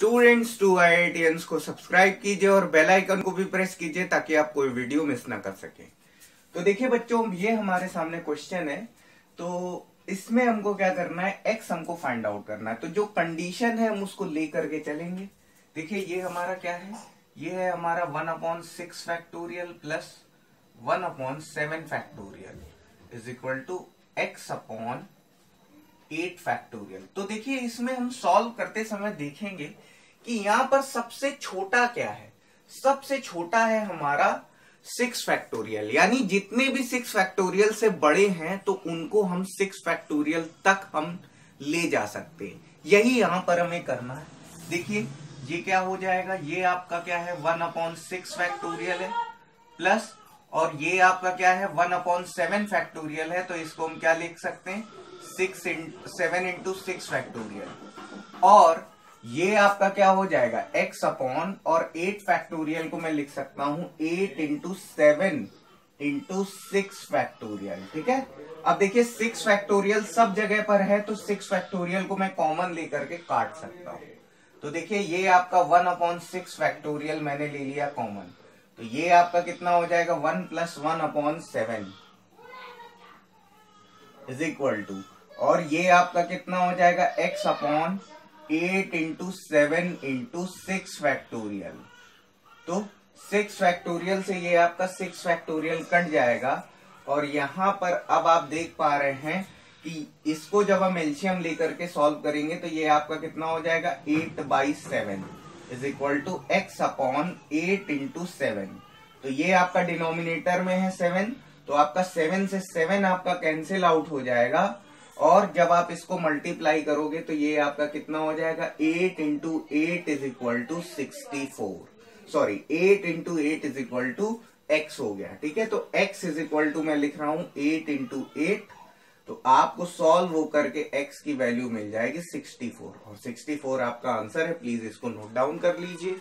Students to आई को subscribe कीजिए और बेल आइकन को भी प्रेस कीजिए ताकि आप कोई वीडियो मिस ना कर सके। तो देखिए बच्चों, ये हमारे सामने क्वेश्चन है। तो इसमें हमको क्या करना है? एक्स हमको फाइंड आउट करना है। तो जो कंडीशन है, हम उसको लेकर के चलेंगे। देखिए, ये हमारा क्या है? ये है हमारा one upon six factorial plus one upon seven factorial is equal to X upon eight factorial तो देखिए, इसमें हम सॉल्व करते समय देखेंगे कि यहाँ पर सबसे छोटा क्या है। सबसे छोटा है हमारा सिक्स फैक्टोरियल यानी जितने भी सिक्स फैक्टोरियल से बड़े हैं तो उनको हम सिक्स फैक्टोरियल तक हम ले जा सकते हैं। यही यहाँ पर हमें करना है। देखिए, ये क्या हो जाएगा? ये आपका क्या है? वन अपॉन सिक्स फैक्टोरियल है प्लस और ये आपका क्या है? वन अपॉन सेवन फैक्टोरियल है तो इसको हम क्या लिख सकते हैं? Six seven into six factorial और ये आपका क्या हो जाएगा? X अपॉन और एट फैक्टोरियल को मैं लिख सकता हूँ eight into seven into six factorial ठीक है? अब देखिए सिक्स फैक्टोरियल सब जगह पर है तो सिक्स फैक्टोरियल को मैं कॉमन लेकर के काट सकता हूँ। तो देखिए, ये आपका वन अपॉन सिक्स फैक्टोरियल मैंने ले लिया कॉमन तो ये आपका कितना हो जाएगा? One plus one upon seven is equal to और ये आपका कितना हो जाएगा? X upon eight into seven into six factorial तो सिक्स फैक्टोरियल से ये आपका सिक्स फैक्टोरियल कट जाएगा। और यहाँ पर अब आप देख पा रहे हैं कि इसको जब हम एल्शियम लेकर के सॉल्व करेंगे तो ये आपका कितना हो जाएगा? Eight by seven is equal to X upon eight into seven तो ये आपका डिनोमिनेटर में है सेवन तो आपका सेवन से सेवन आपका कैंसिल आउट हो जाएगा। और जब आप इसको मल्टीप्लाई करोगे तो ये आपका कितना हो जाएगा? Eight into eight is equal to sixty four sorry eight into eight is equal to X हो गया, ठीक है? तो एक्स इज़ इक्वल टू मैं लिख रहा हूँ एट इंटू एट तो आपको सॉल्व हो करके एक्स की वैल्यू मिल जाएगी 64 और 64 आपका आंसर है प्लीज़ इसको नोट डाउन कर लीजिए।